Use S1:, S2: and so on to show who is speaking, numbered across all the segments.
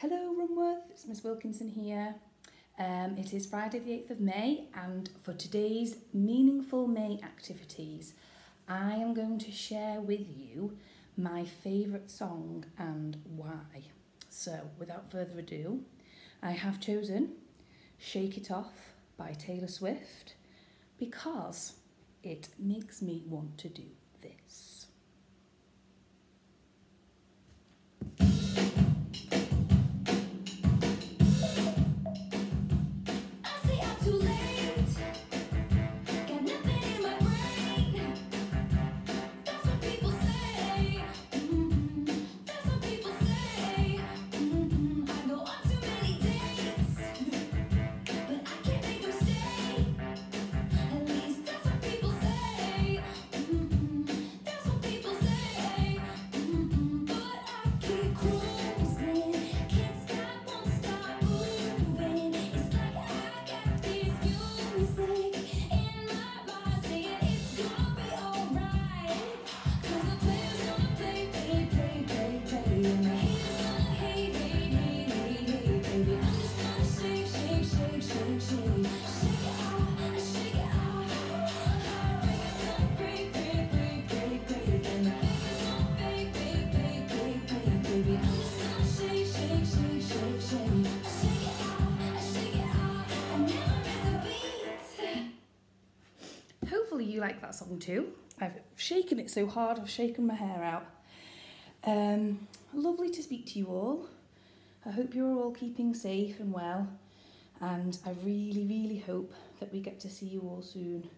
S1: Hello Rumworth, it's Miss Wilkinson here. Um, it is Friday the 8th of May and for today's Meaningful May activities I am going to share with you my favourite song and why. So without further ado, I have chosen Shake It Off by Taylor Swift because it makes me want to do this. Hopefully you like that song too. I've shaken it so hard, I've shaken my hair out. Um, lovely to speak to you all. I hope you're all keeping safe and well. And I really, really hope that we get to see you all soon.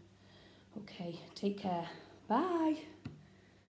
S1: Okay, take care. Bye.